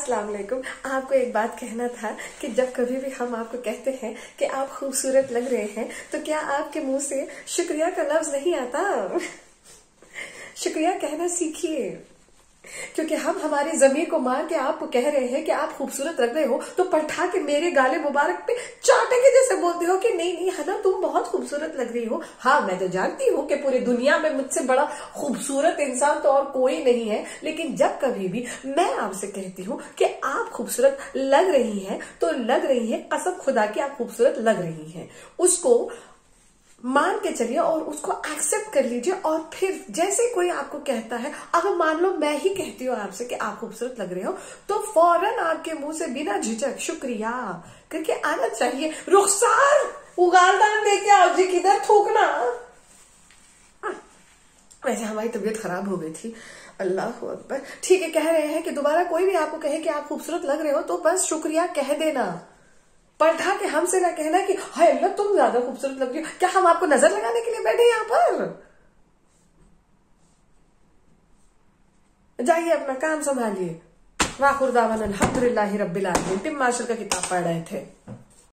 अस्सलाम वालेकुम। आपको एक बात कहना था कि जब कभी भी हम आपको कहते हैं कि आप खूबसूरत लग रहे हैं तो क्या आपके मुँह से शुक्रिया का लफ्ज नहीं आता? शुक्रिया कहना सीखिए। क्योंकि हम हमारी ज़मीन को मार के आपको कह रहे हैं कि आप खूबसूरत लग रहे हो तो पठा के मेरे गाले मुबारक पे चाटे के जैसे बोलते हो कि नहीं नहीं हना तुम बहुत खूबसूरत लग रही हो। हाँ मैं तो जानती हूँ कि पूरी दुनिया में मुझसे बड़ा खूबसूरत इंसान तो और कोई नहीं है, लेकिन जब कभी भी मैं आपसे कहती हूँ कि आप खूबसूरत लग रही हैं तो लग रही है, कसम खुदा की आप खूबसूरत लग रही है। उसको मान के चलिए और उसको एक्सेप्ट कर लीजिए और फिर जैसे कोई आपको कहता है, अगर मान लो मैं ही कहती हूँ आपसे कि आप खूबसूरत लग रहे हो तो फ़ौरन आपके मुँह से बिना झिझक, शुक्रिया, करके आना चाहिए। रुखसार उगालदान लेके आओ जी, किधर थूकना? वैसे हमारी तबीयत खराब हो गई थी। अल्लाह अकबर। ठीक है, कह रहे हैं कि दोबारा कोई भी आपको कहे कि आप खूबसूरत लग रहे हो तो बस शुक्रिया, कह देना। पढ़ा के हमसे ना कहना कि, हाय अल्लाह, तुम ज़्यादा खूबसूरत लग रही हो। क्या हम आपको नज़र लगाने के लिए बैठे यहाँ पर? जाइए अपना काम संभालिए। वाखुरदावन अलहमदुल्ला आलमीन। टिम माशर का किताब पढ़ रहे थे।